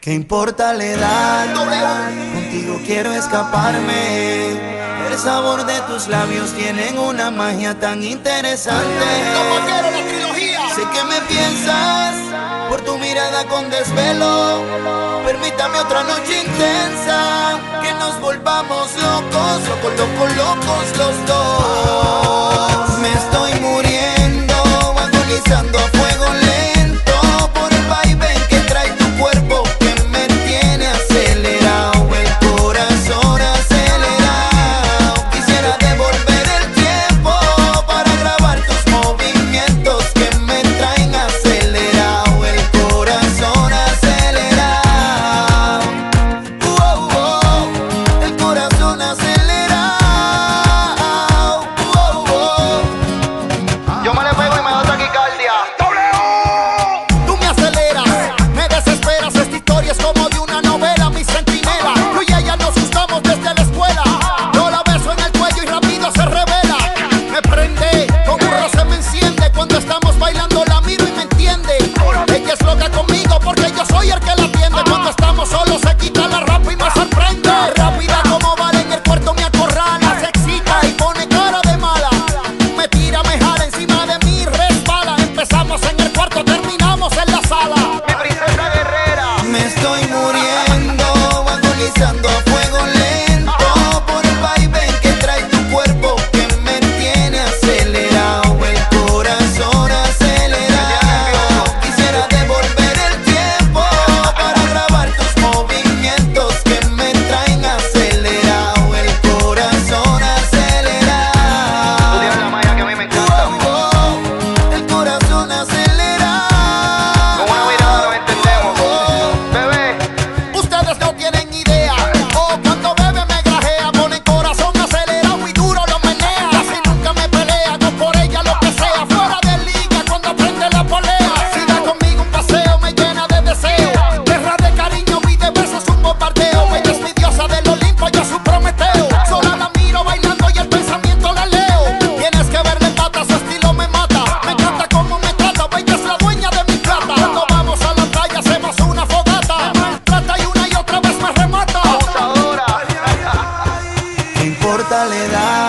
¿Qué importa la edad? Contigo quiero escaparme. El sabor de tus labios tienen una magia tan interesante. Sé que me piensas por tu mirada con desvelo. Permítame otra noche intensa. Que nos volvamos locos, locos, locos, locos los dos. que es loca conmigo.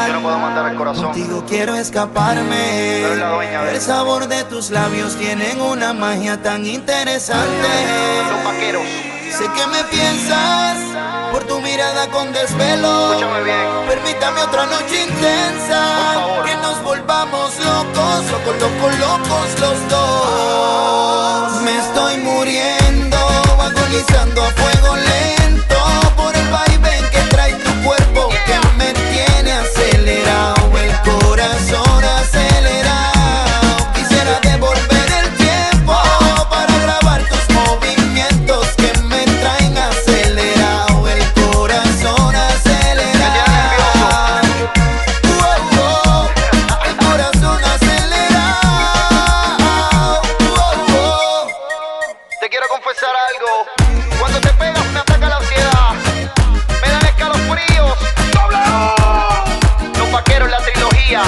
Yo no puedo mandar al corazón. Contigo quiero escaparme. El sabor de tus labios tienen una magia tan interesante. Los vaqueros. Sé que me piensas por tu mirada con desvelo. Escúchame bien. Permítame otra noche intensa. Que nos volvamos locos, locos, locos, locos los dos. Ah. Me estoy muriendo, agonizando a fuego Quiero confesar algo. Cuando te pegas me ataca la ansiedad. Me dan escalofríos. ¡Doble! Los vaqueros, la trilogía.